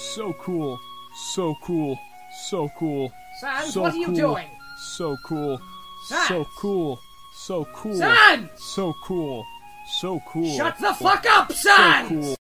So cool. So cool. So cool. Sans, So what are you cool. doing? So cool. Sans! So cool. So cool. Sans! So cool. So cool. Shut the fuck up, Sans! cool.